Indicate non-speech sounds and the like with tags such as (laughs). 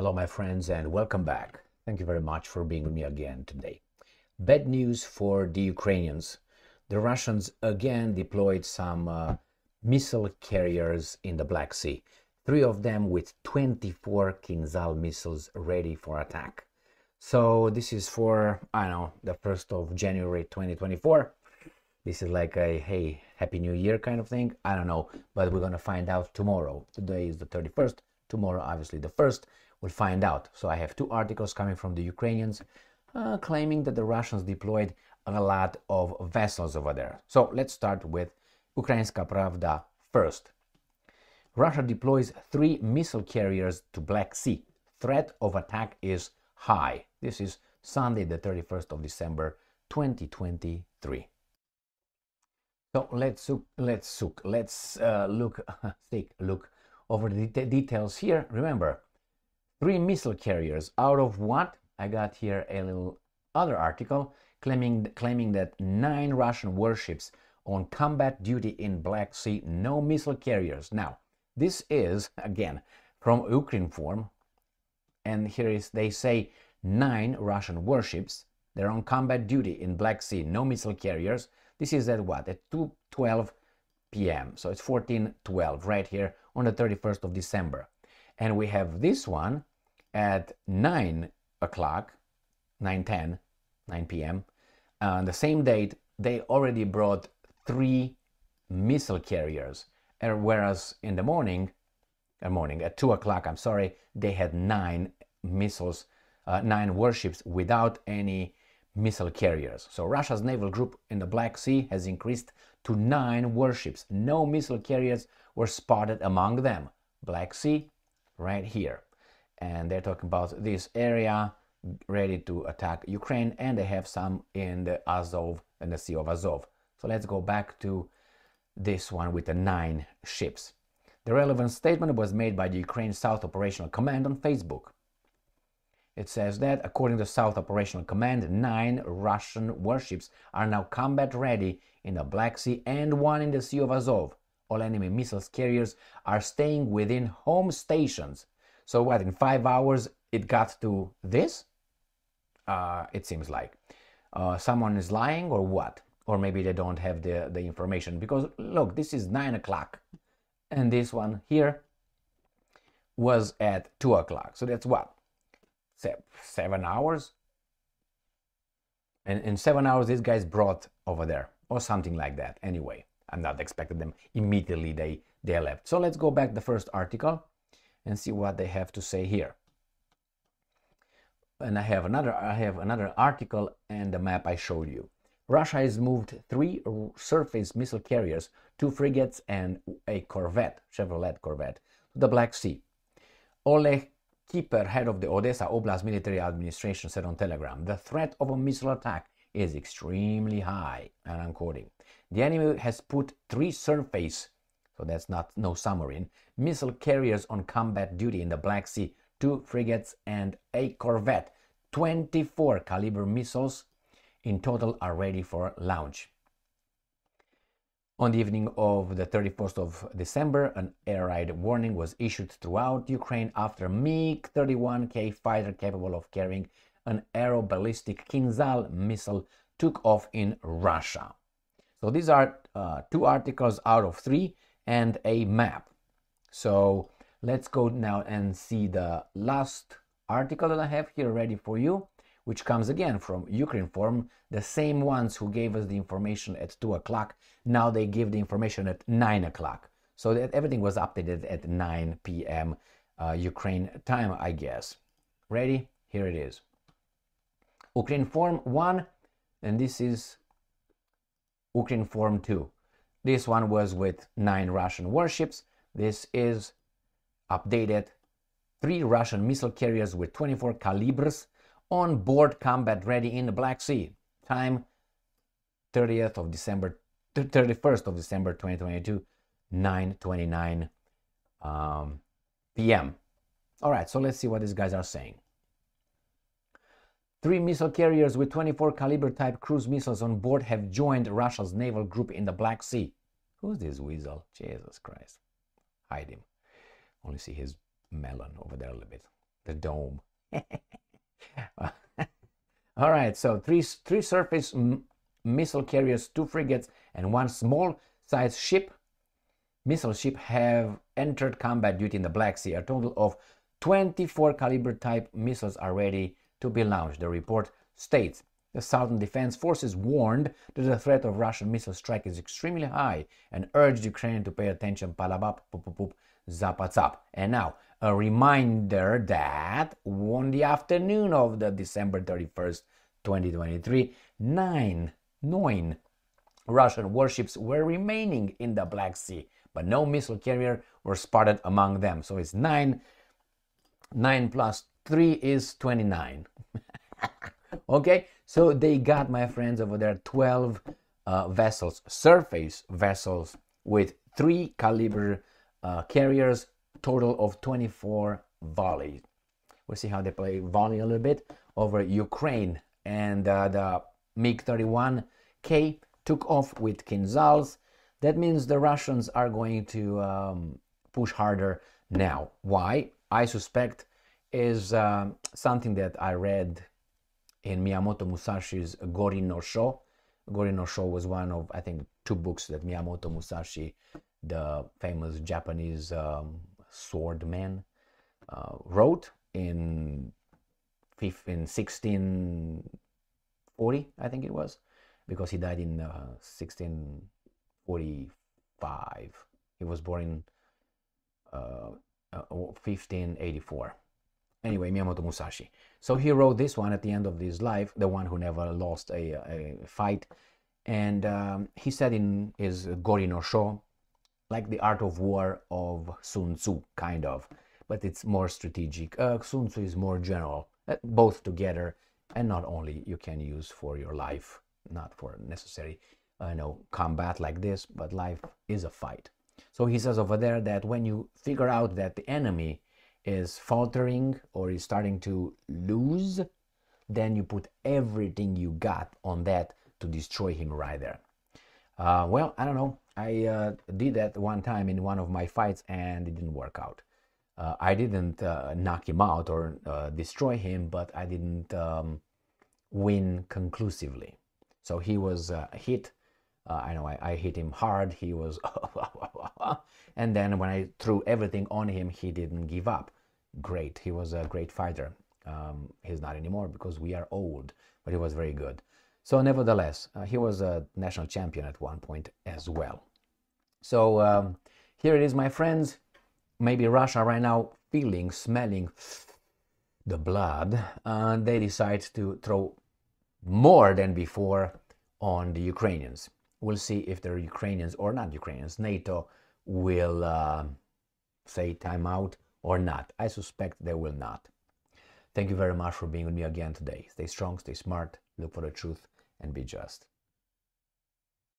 Hello, my friends, and welcome back. Thank you very much for being with me again today. Bad news for the Ukrainians. The Russians again deployed some uh, missile carriers in the Black Sea, three of them with 24 Kinzhal missiles ready for attack. So, this is for, I don't know, the 1st of January 2024. This is like a hey, happy new year kind of thing. I don't know, but we're going to find out tomorrow. Today is the 31st, tomorrow, obviously, the 1st We'll find out. So I have two articles coming from the Ukrainians uh, claiming that the Russians deployed a lot of vessels over there. So let's start with Ukrainska Pravda first. Russia deploys three missile carriers to Black Sea. Threat of attack is high. This is Sunday, the 31st of December, 2023. So let's let's look, let's uh, look, (laughs) take a look over the details here. Remember, three missile carriers. Out of what? I got here a little other article claiming, claiming that nine Russian warships on combat duty in Black Sea, no missile carriers. Now, this is, again, from Ukrinform, and here is, they say nine Russian warships, they're on combat duty in Black Sea, no missile carriers. This is at what? At 2.12 p.m. So it's 14.12 right here on the 31st of December. And we have this one at 9 o'clock, 9.10, 9 p.m. On the same date, they already brought three missile carriers, whereas in the morning, uh, morning at 2 o'clock, I'm sorry, they had nine missiles, uh, nine warships without any missile carriers. So Russia's naval group in the Black Sea has increased to nine warships. No missile carriers were spotted among them. Black Sea, right here and they're talking about this area ready to attack Ukraine, and they have some in the Azov and the Sea of Azov. So let's go back to this one with the nine ships. The relevant statement was made by the Ukraine South Operational Command on Facebook. It says that, according to South Operational Command, nine Russian warships are now combat ready in the Black Sea and one in the Sea of Azov. All enemy missiles carriers are staying within home stations so what, in five hours it got to this? Uh, it seems like. Uh, someone is lying or what? Or maybe they don't have the, the information because look, this is nine o'clock and this one here was at two o'clock. So that's what? Seven hours? And in seven hours, these guys brought over there or something like that. Anyway, I'm not expecting them immediately they, they left. So let's go back the first article and see what they have to say here. And I have another I have another article and the map I showed you. Russia has moved three surface missile carriers, two frigates and a corvette, Chevrolet Corvette, to the Black Sea. Oleg Kiper, head of the Odessa Oblast Military Administration, said on Telegram, the threat of a missile attack is extremely high, and I'm quoting. The enemy has put three surface so that's not no submarine, missile carriers on combat duty in the Black Sea, two frigates and a corvette. 24 Kalibr missiles in total are ready for launch. On the evening of the 31st of December, an air raid warning was issued throughout Ukraine after a MiG-31K fighter capable of carrying an aeroballistic Kinzhal missile took off in Russia. So these are uh, two articles out of three and a map. So let's go now and see the last article that I have here ready for you, which comes again from Ukrinform, the same ones who gave us the information at 2 o'clock. Now they give the information at 9 o'clock. So that everything was updated at 9 p.m. Uh, Ukraine time, I guess. Ready? Here it is. Ukrinform 1, and this is Ukrinform 2. This one was with nine Russian warships. This is updated. Three Russian missile carriers with 24 Kalibrs on board combat ready in the Black Sea. Time 30th of December, 31st of December 2022, 9:29 um, p.m. All right, so let's see what these guys are saying. Three missile carriers with 24 Kalibr type cruise missiles on board have joined Russia's naval group in the Black Sea. Who's this weasel? Jesus Christ. Hide him. Only see his melon over there a little bit. the dome. (laughs) All right, so three, three surface missile carriers, two frigates, and one small size ship, missile ship have entered combat duty in the Black Sea. A total of 24 Kalibr type missiles are ready to be launched. The report states the Southern Defense Forces warned that the threat of Russian missile strike is extremely high and urged Ukraine to pay attention. Palabap, zapazap. And now, a reminder that on the afternoon of the December 31st, 2023, nine, nine Russian warships were remaining in the Black Sea, but no missile carrier were spotted among them. So it's nine, nine plus three is 29. (laughs) okay, so they got, my friends, over there 12 uh, vessels, surface vessels with three Kalibr uh, carriers, total of 24 volleys. We'll see how they play volley a little bit over Ukraine. And uh, the MiG-31K took off with Kinzhals. That means the Russians are going to um, push harder now. Why? I suspect is um, something that I read in Miyamoto Musashi's Gorin no Sho. Gorin no Sho was one of, I think, two books that Miyamoto Musashi, the famous Japanese um, swordman, uh, wrote in, in 1640, I think it was, because he died in uh, 1645. He was born in uh, 1584. Uh, Anyway, Miyamoto Musashi. So he wrote this one at the end of his life, the one who never lost a, a fight. And um, he said in his Gorin no Sho, like the art of war of Sun Tzu, kind of, but it's more strategic. Uh, Sun Tzu is more general, uh, both together, and not only you can use for your life, not for necessary, uh, you know, combat like this, but life is a fight. So he says over there that when you figure out that the enemy is faltering or is starting to lose, then you put everything you got on that to destroy him right there. Uh, well, I don't know. I uh, did that one time in one of my fights and it didn't work out. Uh, I didn't uh, knock him out or uh, destroy him, but I didn't um, win conclusively. So he was uh. I know I, I, hit him hard. He was (laughs) And then when I threw everything on him, he didn't give up. Great. He was a great fighter. Um, he's not anymore because we are old, but he was very good. So, nevertheless, uh, he was a national champion at one point as well. So, um, here it is, my friends. Maybe Russia right now feeling, smelling the blood, and they decide to throw more than before on the Ukrainians. We'll see if they're Ukrainians or not Ukrainians. NATO will uh, say timeout or not. I suspect they will not. Thank you very much for being with me again today. Stay strong, stay smart, look for the truth, and be just.